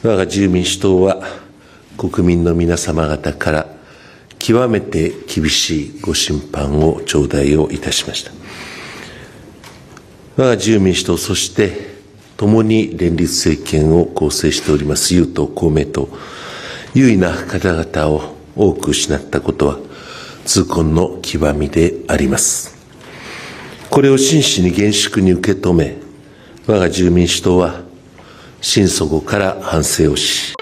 我が自由民主党は国民の皆様方から極めて厳しいご審判を頂戴をいたしました。我が自由民主党そして共に連立政権を構成しております与党公明党。優位な方々を多く失ったことは痛恨の極みであります。これを真摯に厳粛に受け止め我が自由民主党は心底から反省をし